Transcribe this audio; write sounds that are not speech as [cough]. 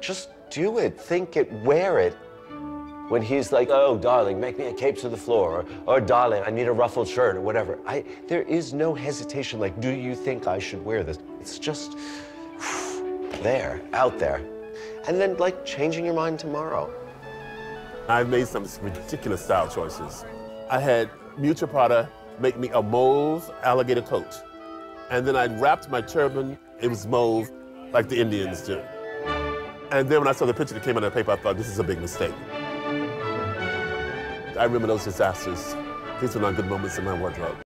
Just do it, think it, wear it. When he's like, oh, darling, make me a cape to the floor, or, or darling, I need a ruffled shirt, or whatever. I, there is no hesitation like, do you think I should wear this? It's just [sighs] there, out there. And then like changing your mind tomorrow. I've made some ridiculous style choices. I had Miuccia Prada make me a mauve alligator coat. And then I wrapped my turban, it was mauve, like the Indians do. And then when I saw the picture that came on the paper, I thought, this is a big mistake. I remember those disasters. These were not good moments in my wardrobe.